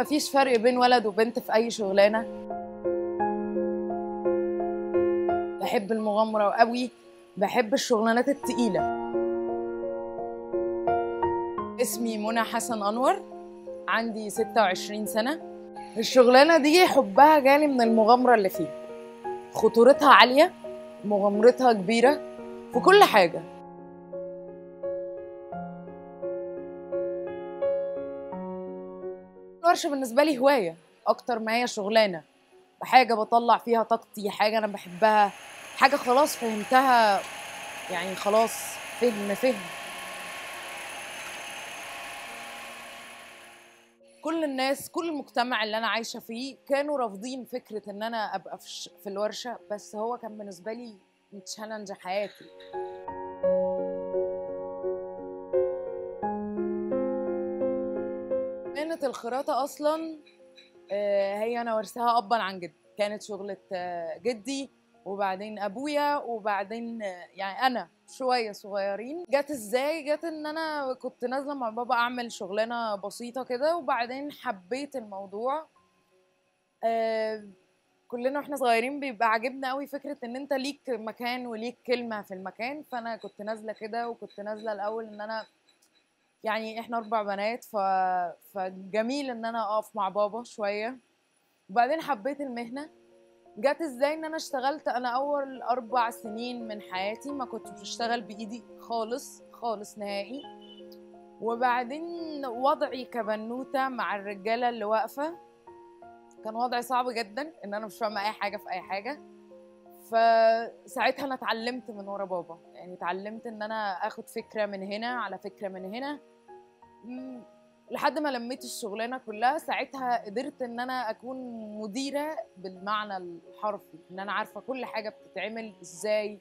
مفيش فرق بين ولد وبنت في أي شغلانة. بحب المغامرة قوي بحب الشغلانات التقيلة. اسمي منى حسن أنور عندي 26 سنة. الشغلانة دي حبها جالي من المغامرة اللي فيها. خطورتها عالية مغامرتها كبيرة في كل حاجة. الورشه بالنسبة لي هواية أكتر ما هي شغلانة. حاجة بطلع فيها طاقتي حاجة أنا بحبها حاجة خلاص فهمتها يعني خلاص فهم فهم. كل الناس كل المجتمع اللي أنا عايشة فيه كانوا رافضين فكرة إن أنا أبقى في, الورشة بس هو كان بالنسبة لي تشالنج حياتي. مهنة الخراطة أصلا آه، هي أنا ورثها أبا عن جد. كانت شغلة آه، جدي وبعدين أبويا وبعدين آه، يعني أنا شوية صغيرين. جت إزاي؟ جت إن أنا كنت نازلة مع بابا أعمل شغلانة بسيطة كده وبعدين حبيت الموضوع. كلنا وإحنا صغيرين بيبقى عاجبنا قوي فكرة إن أنت ليك مكان وليك كلمة في المكان. فأنا كنت نازلة كده وكنت نازلة الأول إن أنا يعني إحنا أربع بنات ف... فجميل إن أنا أقف مع بابا شوية. وبعدين حبيت المهنة. جت إزاي إن أنا اشتغلت أنا أول أربع سنين من حياتي ما كنتش بشتغل بإيدي خالص خالص نهائي. وبعدين وضعي كبنوتة مع الرجالة اللي واقفة كان وضعي صعب جدا إن أنا مش فاهمة أي حاجة في أي حاجة. فساعتها أنا اتعلمت من ورا بابا. يعني اتعلمت إن أنا آخد فكرة من هنا على فكرة من هنا. لحد ما لميت الشغلانة كلها ساعتها قدرت إن أنا أكون مديرة بالمعنى الحرفي إن أنا عارفة كل حاجة بتتعمل إزاي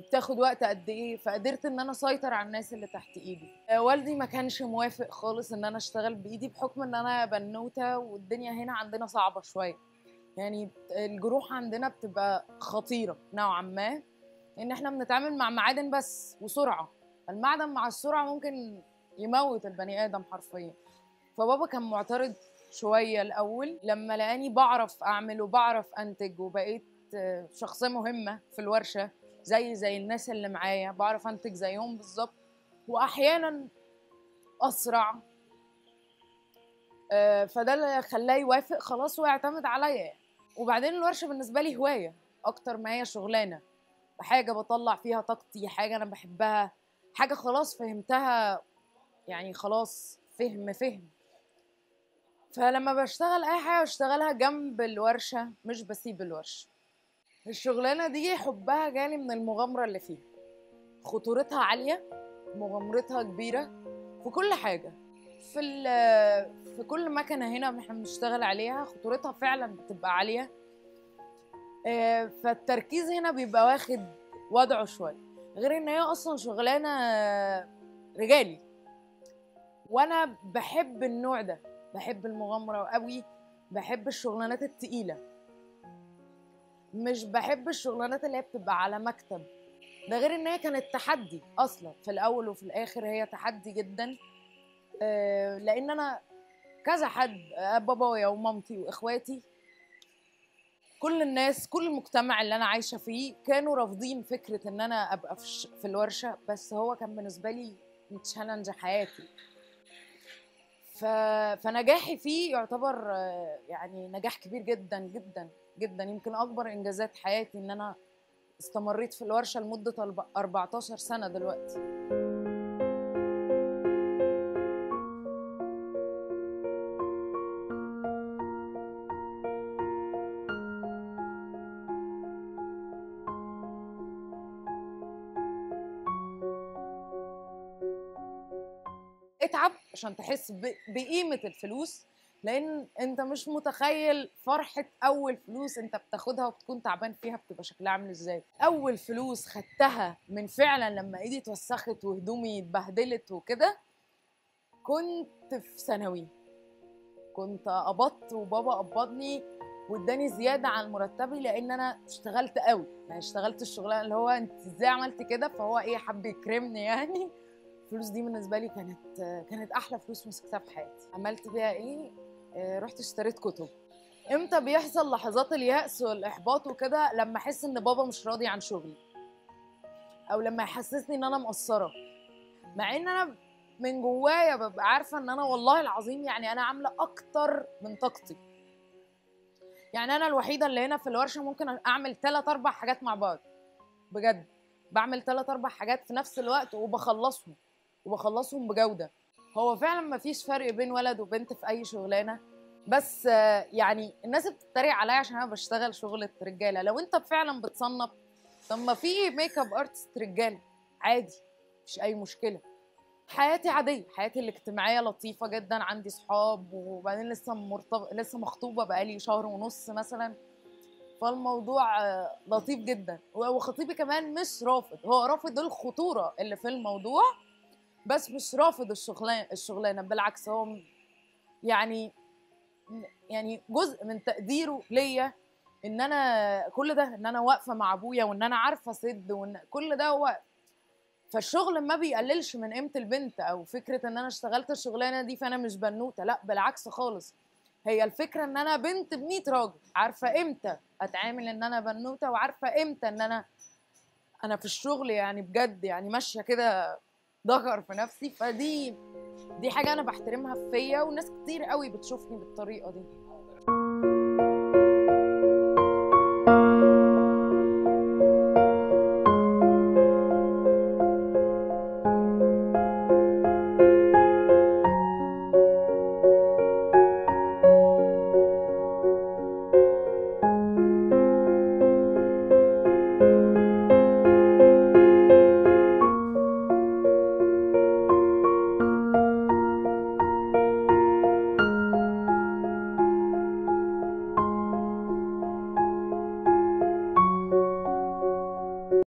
بتاخد وقت قد إيه فقدرت إن أنا أسيطر على الناس اللي تحت إيدي. آه، والدي ما كانش موافق خالص إن أنا أشتغل بإيدي بحكم إن أنا بنوتة والدنيا هنا عندنا صعبة شوية. يعني الجروح عندنا بتبقى خطيرة نوعا ما. إن إحنا بنتعامل مع معادن بس وسرعة. المعدن مع السرعة ممكن يموت البني آدم حرفيا. فبابا كان معترض شوية الأول لما لقاني بعرف أعمل وبعرف أنتج وبقيت شخصية مهمة في الورشة زي زي الناس اللي معايا بعرف أنتج زيهم بالظبط. واحيانا أسرع. آه، فده اللي خلاه يوافق خلاص ويعتمد عليا. وبعدين الورشة بالنسبة لي هواية أكتر ما هي شغلانة. حاجة بطلع فيها طاقتي حاجة أنا بحبها حاجة خلاص فهمتها يعني خلاص فهم فهم. فلما بشتغل أي حاجة بشتغلها جنب الورشة مش بسيب الورشة. الشغلانة دي حبها جالي من المغامرة اللي فيها. خطورتها عالية مغامرتها كبيرة في كل حاجة. في في كل مكنة هنا إحنا بنشتغل عليها خطورتها فعلا بتبقى عالية. فالتركيز هنا بيبقى واخد وضعه شوية. غير إن هي أصلا شغلانة رجالي. وأنا بحب النوع ده. بحب المغامرة قوي. بحب الشغلانات التقيلة. مش بحب الشغلانات اللي هي بتبقى على مكتب. ده غير إن هي كانت تحدي أصلا. في الأول وفي الآخر هي تحدي جدا. آه، لأن أنا كذا حد آه، بابايا ومامتي وإخواتي كل الناس كل المجتمع اللي أنا عايشة فيه كانوا رافضين فكرة إن أنا أبقى في, الورشة بس هو كان بالنسبة لي تشالنج حياتي. ف... فنجاحي فيه يعتبر يعني نجاح كبير جدا جدا جدا. يمكن أكبر إنجازات حياتي إن أنا استمريت في الورشة لمدة أرب- 14 سنة دلوقتي. اتعب عشان تحس بقيمة الفلوس لأن أنت مش متخيل فرحة أول فلوس أنت بتاخدها وبتكون تعبان فيها بتبقى شكلها عامل إزاي. أول فلوس خدتها من فعلا لما إيدي اتوسخت وهدومي اتبهدلت وكده كنت في ثانوي. كنت قبضت وبابا قبضني واداني زيادة عن مرتبي لأن أنا اشتغلت قوي. يعني اشتغلت الشغلانة اللي هو أنت إزاي عملت كده؟ فهو إيه حب يكرمني يعني. الفلوس دي بالنسبة لي كانت كانت أحلى فلوس مسكتها في حياتي. عملت بيها إيه؟ آه، رحت اشتريت كتب. إمتى بيحصل لحظات اليأس والإحباط وكده؟ لما أحس إن بابا مش راضي عن شغلي. أو لما يحسسني إن أنا مقصرة. مع إن أنا من جوايا ببقى عارفة إن أنا والله العظيم يعني أنا عاملة أكتر من طاقتي. يعني أنا الوحيدة اللي هنا في الورشة ممكن أعمل تلات أربع حاجات مع بعض. بجد. بعمل تلات أربع حاجات في نفس الوقت وبخلصهم. وبخلصهم بجودة. هو فعلا مفيش فرق بين ولد وبنت في أي شغلانة بس يعني الناس بتتريق عليا عشان أنا بشتغل شغلة رجاله لو أنت فعلا بتصنف طب ما في makeup artist رجاله عادي مش أي مشكلة. حياتي عادية حياتي الاجتماعية لطيفة جدا عندي صحاب وبعدين لسه مرتب... لسه مخطوبة بقالي شهر ونص مثلا. فالموضوع لطيف جدا وخطيبي كمان مش رافض هو رافض الخطورة اللي في الموضوع. بس مش رافض الشغلانه الشغلانة بالعكس هو يعني يعني جزء من تقديره ليا إن أنا كل ده إن أنا واقفة مع أبويا وإن أنا عارفة اسد وإن كل ده هو فالشغل ما بيقللش من قيمة البنت أو فكرة إن أنا اشتغلت الشغلانة دي فأنا مش بنوتة لأ بالعكس خالص. هي الفكرة إن أنا بنت ب 100 راجل عارفة إمتى أتعامل إن أنا بنوتة وعارفة إمتى إن أنا أنا في الشغل يعني بجد يعني ماشية كده ذكر في نفسي فدي دي حاجة أنا بحترمها فيا وناس كتير قوي بتشوفني بالطريقة دي.